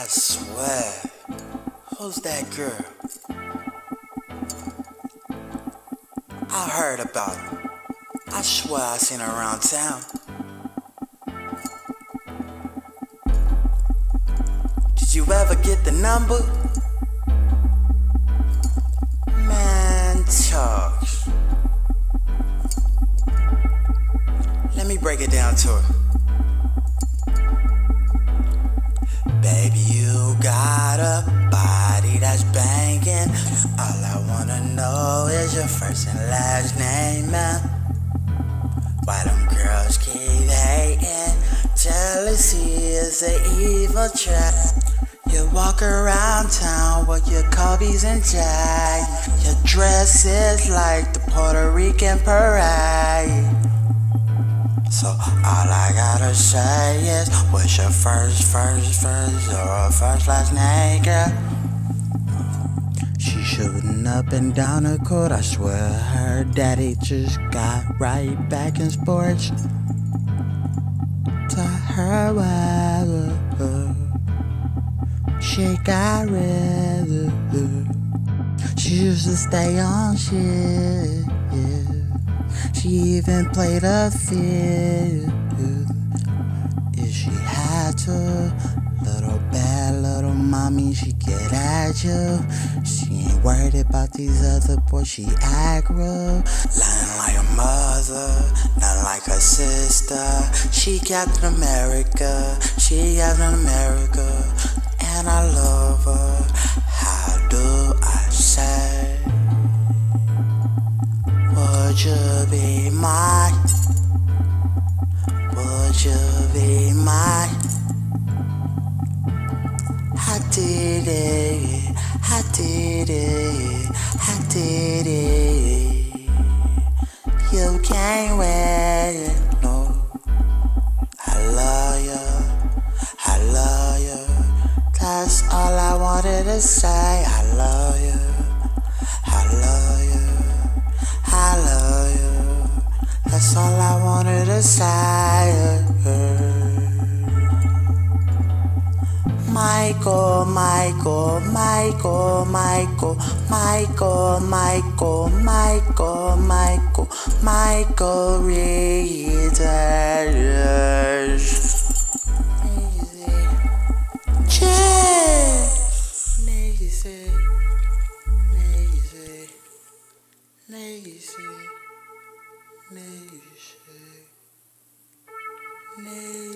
I swear. Who's that girl? I heard about her. I swear I seen her around town. Did you ever get the number? All I wanna know is your first and last name, man. Why them girls keep hating? Jealousy is an evil trap. You walk around town with your Kobe's and Jag. Your dress is like the Puerto Rican parade. So all I gotta say is, what's your first, first, first, or first last name, girl? Up and down the court. I swear her daddy just got right back in sports. To her, she got rid. She used to stay on shit. She even played a field. If she had to, little mommy, she get at you. She ain't worried about these other boys, she aggro. Lying like a mother, not like a sister. She Captain America, she Captain America, and I love her. How do I say? Would you be mine? Would you be mine? I did it, I did it, I did it. You can't wait, no. I love you, I love you. That's all I wanted to say. I love you, I love you. I love you. That's all I wanted to say. Michael, Michael, Michael, Michael, Michael, Michael, Michael, Michael, Michael Reeders. Neyse, neyse, neyse.